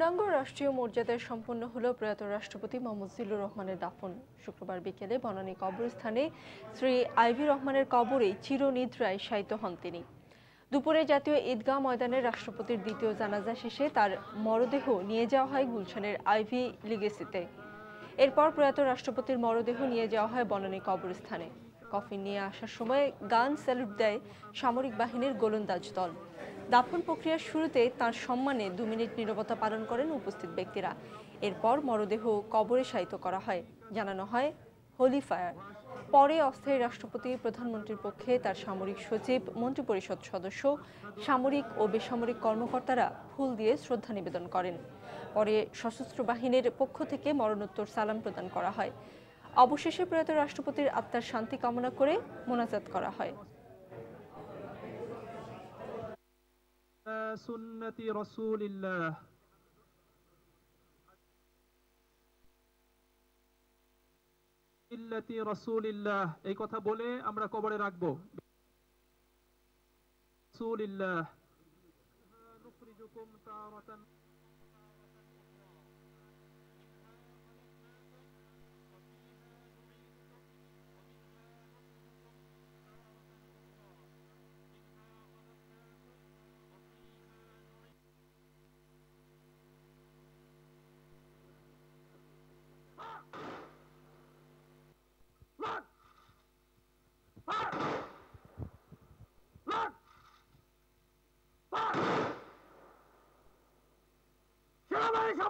পূর্ণাঙ্গ রাষ্ট্রীয় মর্যাদায় সম্পন্ন হল প্রয়াত রাষ্ট্রপতি মোহাম্মদ জিল্লুর রহমানের দাফন। শুক্রবার বিকেলে বনানী কবরস্থানে শ্রী আইভি রহমানের কবরেই চিরনিদ্রায় শায়িত হন তিনি। দুপুরে জাতীয় ঈদগাহ ময়দানে রাষ্ট্রপতির দ্বিতীয় জানাজা শেষে তার মরদেহ নিয়ে যাওয়া হয় গুলশানের আইভি লিগেসিতে। এরপর প্রয়াত রাষ্ট্রপতির মরদেহ নিয়ে যাওয়া হয় বনানী কবরস্থানে। কফিন নিয়ে আসার সময় গান স্যালুট দেয় সামরিক বাহিনীর গোলন্দাজ দল। দাফন প্রক্রিয়ার শুরুতে তার সম্মানে দু মিনিট নীরবতা পালন করেন উপস্থিত ব্যক্তিরা। এরপর মরদেহ কবরে শায়িত করা হয়, জানানো হয় হোলি ফায়ার। পরে অস্থায়ী রাষ্ট্রপতি, প্রধানমন্ত্রীর পক্ষে তার সামরিক সচিব, মন্ত্রিপরিষদ সদস্য, সামরিক ও বেসামরিক কর্মকর্তারা ফুল দিয়ে শ্রদ্ধা নিবেদন করেন। পরে সশস্ত্র বাহিনীর পক্ষ থেকে মরণোত্তর সালাম প্রদান করা হয়। অবশেষে প্রয়াত রাষ্ট্রপতির আত্মার শান্তি কামনা করে মোনাজাত করা হয়। سنة رسول الله ইল্লাতি রাসূলিল্লাহ এই কথা বলে আমরা কবরে রাখবো রাসূলিল্লাহ নুখরিজুকুম তারাতান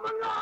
们啊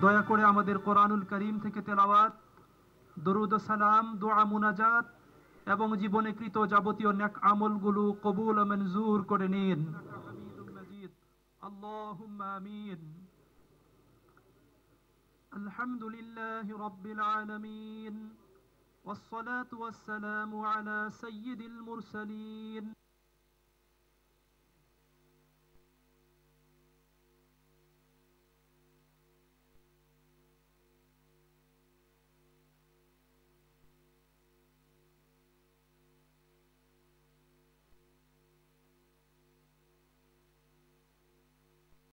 দয়া করে আমাদের কোরআনুল করিম থেকে তেলাওয়াত দরুদ ও সালাম দোয়া মুনাজাত এবং জীবনে কৃত যাবতীয় নেক আমলগুলো কবুল ও মঞ্জুর করে নিন আল্লাহুম্মা আমিন الحمد لله رب العالمين والصلاة والسلام على سيد المرسلين